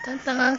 Tantang ang